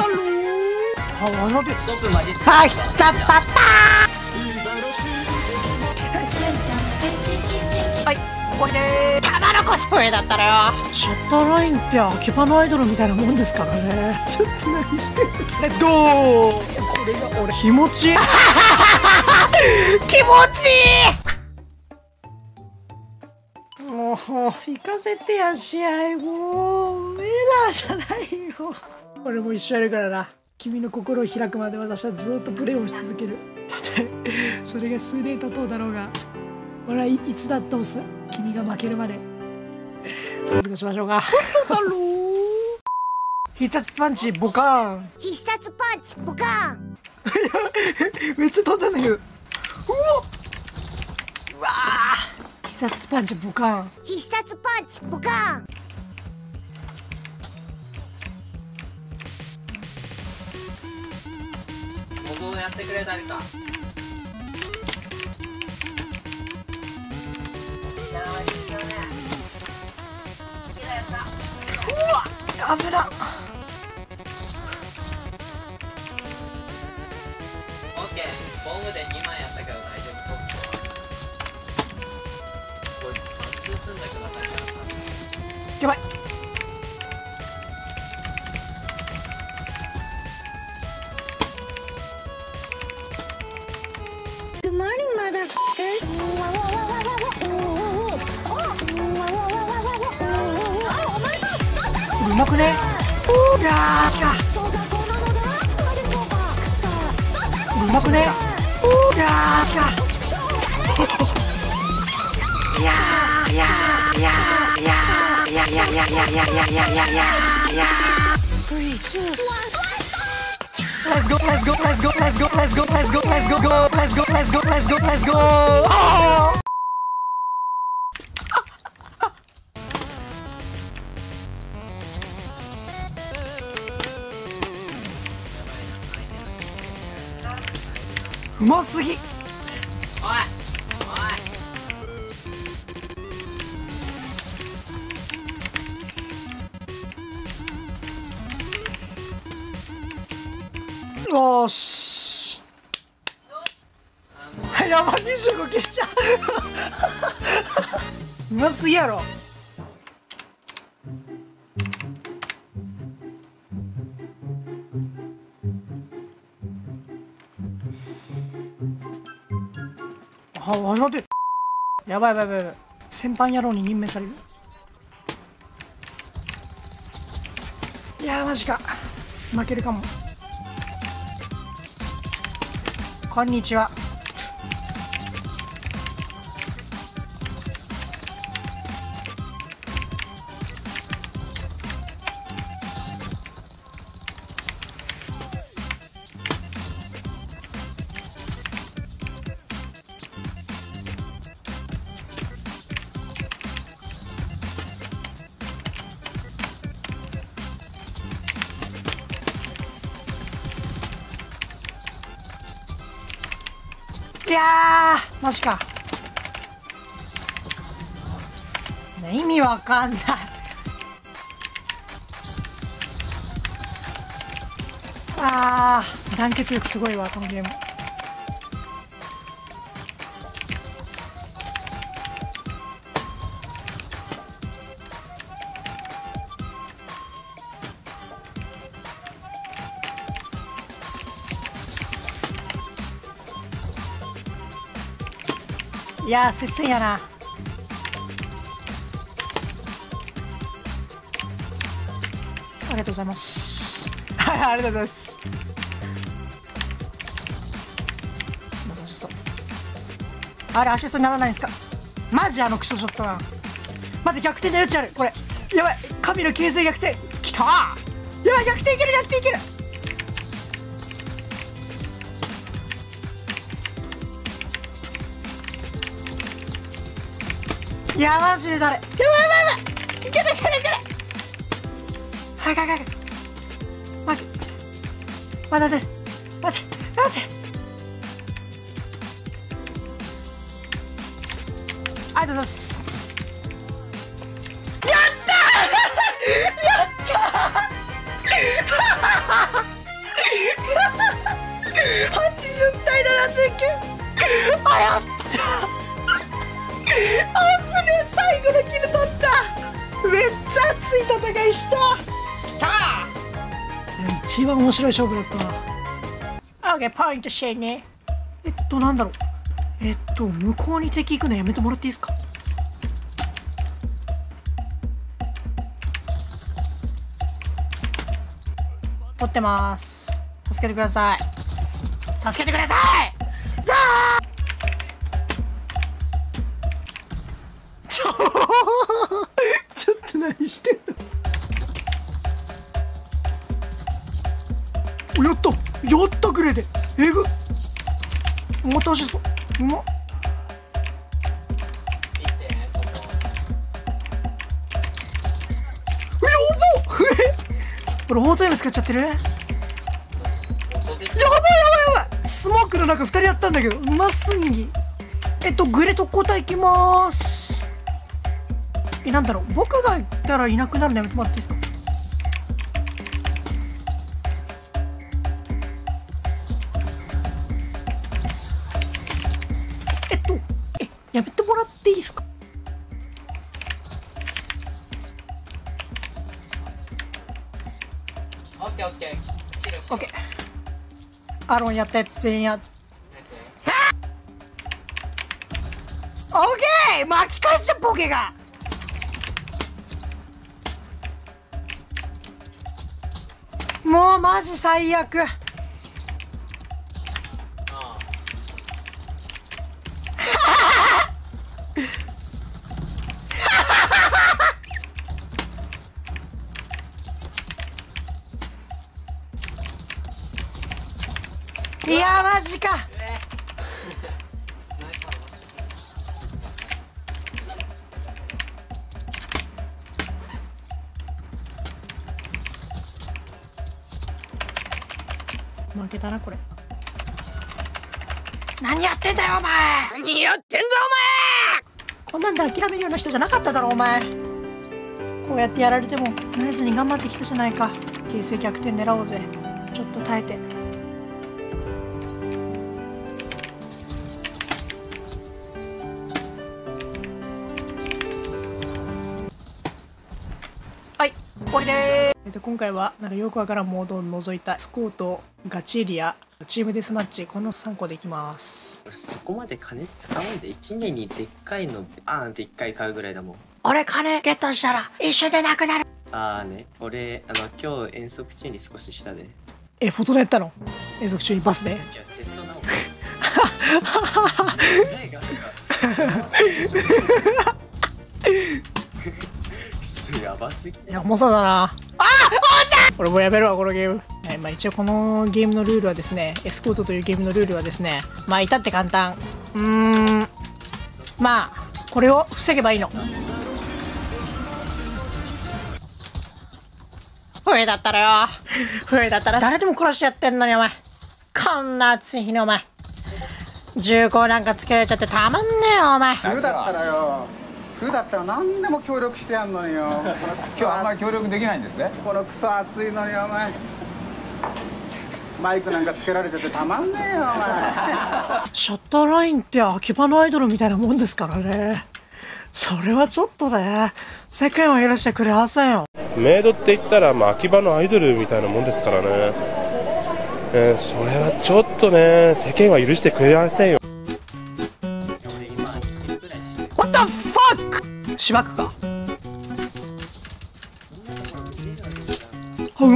あわなでストップマジさあひたパパはい。これで。ー玉残し声だったらよ。シャッターラインって秋葉のアイドルみたいなもんですからね。ちょっと何してる。レッツゴーこれが俺。気持ちいい。気持ちいい行かせてや試合もうエラーじゃないよ。俺も一緒やるからな。君の心を開くまで私はずっとプレーをし続ける。たとえそれが数年経とうだろうが。俺はいいつだって押す。君が負けるまで。そうとしましょうか。必殺パンチボカーン。必殺パンチボカーン。めっちゃ飛んだんだけど。うわー必殺パンチボカーン必殺パンチボカーン僕をやってくれ誰か。危なオやばい。うまくね？いやーしか。うまくね？いやーしか。いやーいやーいやーいやー。Let's go, let's go, let's go, let's go, let's go, let's go, let's go, go, let's go, let's go, let's go, let's go. Oh! うますぎよし。やば25消しちゃううますぎやろ。ああなんでやばいやばいやばいやばい。先輩野郎に任命される。いやーマジか。負けるかも。こんにちは。マジか。意味わかんない。あー団結力すごいわこのゲーム。いやー接戦やな。ありがとうございます。はいありがとうございます。あれアシストにならないんですか？マジあのクソショットガン待って逆転の余地あるこれ。やばい。神の形成逆転。きたー。やばい逆転いける逆転いけるやマジで誰。やばいやばいやばい。いけるいけるいける。早く早く待って待て。待て待て。ありがとうございます。やったー！やったー！80対79あやった返した。きた。一番面白い勝負だったな。OK ポイントシェイね。えっとなんだろう。えっと向こうに敵行くのやめてもらっていいですか？持ってます。助けてください。助けてくださいやった。やったくれでえぐ。重たしそううま俺オートエム使っちゃってる？やばいやばいやばい。スモークの中2人やったんだけどうますぎ。えっとグレ特攻隊行きます。えなんだろう。僕が行ったらいなくなるのやめてもらっていいですか？アロンやったやつ全員や。オッケー!巻き返したボケが!もうマジ最悪。負けたなこれ。何やってんだよお前。何やってんだこんなんで諦めるような人じゃなかっただろお前。こうやってやられても慣れずに頑張ってきたじゃないか。形勢逆転狙おうぜ。ちょっと耐えて。はい終わりでーす。えっと今回はなんかよくわからんモードを除いたスコートガチエリアチームデスマッチこの3個でいきます。俺そこまで金使わんで1年にでっかいのバーンって1回買うぐらいだもん。俺金ゲットしたら一瞬でなくなる。ああね。俺あの今日遠足中に少ししたで。えフォトでやったの遠足中にバスで？じゃあテストなお前 やばすぎ。いや重さだな。ああ俺もうやめるわこのゲーム、はいまあ、一応このゲームのルールはですねエスコートというゲームのルールはですねまあ至って簡単。うーん。まあこれを防げばいいの。冬だったらよ。冬だったら誰でも殺してやってんのにお前。こんな暑い日にお前。銃口なんかつけられちゃってたまんねえよお前。冬だったらよ。冬だったら何でも協力してやんのによ。今日あんまり協力できないんですね。このクソ暑いのにお前マイクなんかつけられちゃってたまんねえよお前 シャッターラインって秋葉のアイドルみたいなもんですからね。それはちょっとね、世間を許してくれませんよ。メイドって言ったら、まあ、秋葉のアイドルみたいなもんですからね。えーそれはちょっとね、世間は許してくれませんよ。俺今2キロぐらいしてる What the fuck! しばくか。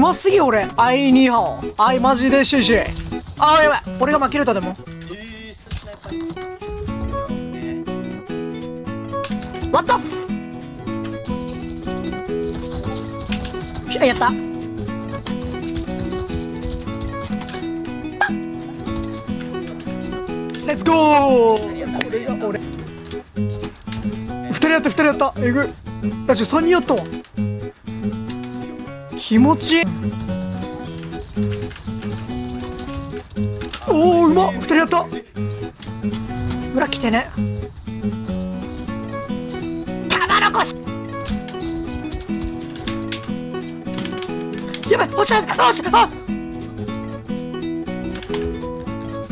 ますぎ俺。アイニーハオ。アイマジでシーシー。あやばい。俺が負けるとでも？えー、スナイパー What the f あやった。レッツゴーこれが俺。二人やった二人やった。えぐい。あ、ちょ、三人やったわ。気持ちいい。おお、うまっ。二人やった。村来てね。玉残しやばい落ちた落ちた。あ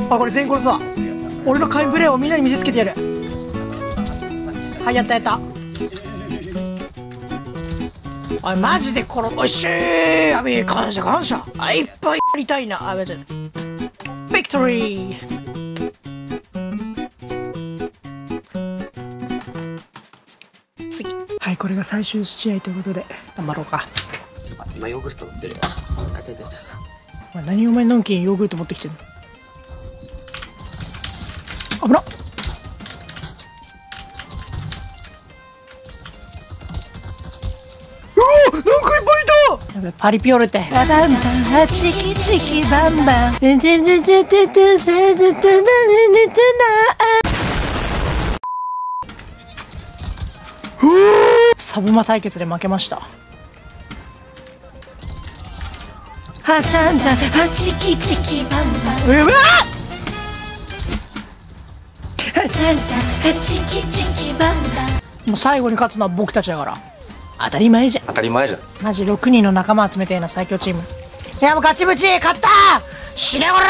あこれ全員殺すわ俺の神プレーをみんなに見せつけてやる。はいやったやった。おいマジでこのおいしいアビ感謝感謝。あいっぱいやりたいな。あめちゃビクトリー次。はいこれが最終試合ということで。頑張ろうか。ちょっと待って今ヨーグルト持ってるよ。あ痛い痛い痛いさお前何お前のんきにヨーグルト持ってきてんの？危なっパリピオルって。ババンバンチキチキバンバン。ててててててててててててサブマ対決で負けました。はちゃんちゃんはチキチキバンバン。うわはちゃんちゃんはチキチキバンバン。もう最後に勝つのは僕たちだから当たり前じゃん。当たり前じゃん。マジ6人の仲間集めてえな最強チーム。いやもうガチムチ勝った死ねおら。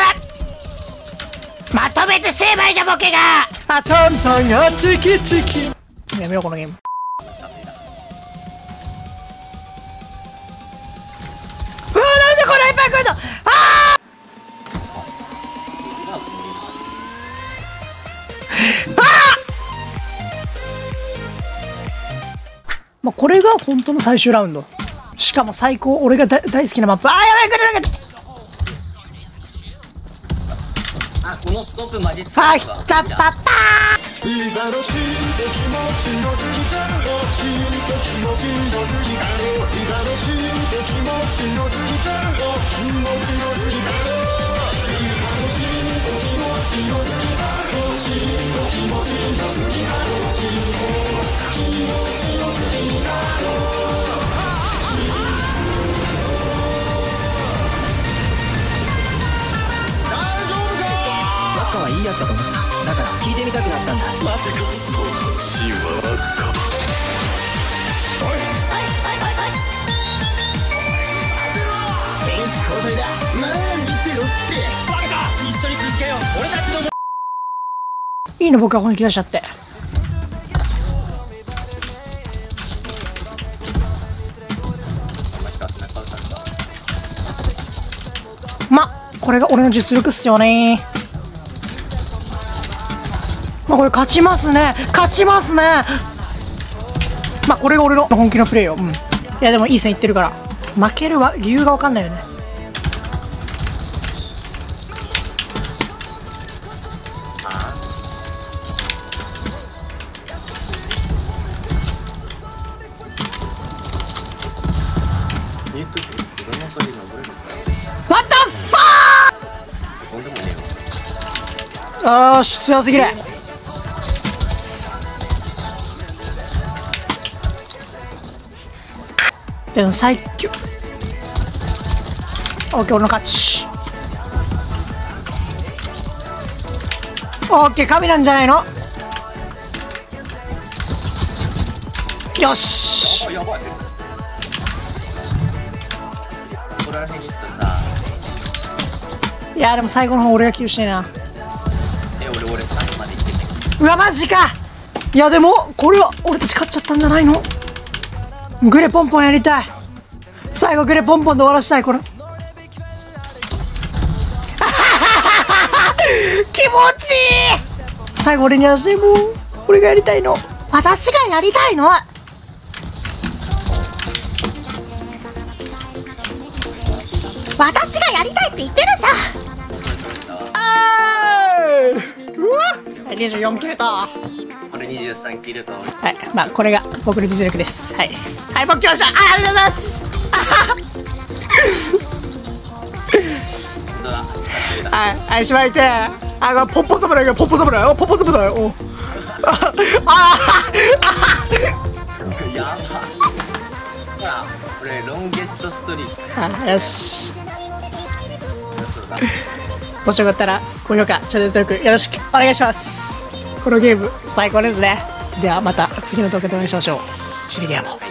まとめて成敗じゃボケが。あちゃんちゃんがチキチキやめようこのゲームまあこれが本当の最終ラウンド。しかも最高俺が大大好きなマップ。あーやばい来る来るあこのストップマジあー来たパッパ若はいいやつだから聞いてみたくなった。いいの僕は本気出しちゃって。マジかスナイパー撃たれたまこれが俺の実力っすよね。まあこれ勝ちますね。勝ちますね。まあこれが俺の本気のプレーよ。うん。いやでもいい線いってるから。負けるは理由が分かんないよね。よあし強すぎる。でも最強。オッケー俺の勝ち。オッケー神なんじゃないの？よし。いやでも最後の方俺がキルしてえな。え俺俺3まで行ってうわマジか。いやでもこれは俺たち勝っちゃったんじゃないの？グレポンポンやりたい。最後グレポンポンで終わらしたいこれ。気持ちいい。最後俺にやらせてもう。俺がやりたいの。私がやりたいの？私がやりたいって言ってるじゃんあーうわ24切れたわ俺23キルとはい、まあこれが僕の実力です。はい。はい、僕来ました。あ、ありがとうございます。本当だはい、はい、しまいて。あ、これポッポ侍がポッポ侍。お、ポッポ侍。お。あ、あ、やばほら俺ロンゲストストリートあ、よし。もしよかったら高評価、チャンネル登録よろしくお願いします。このゲーム最高ですね。ではまた次の動画でお会いしましょう。チビデアも。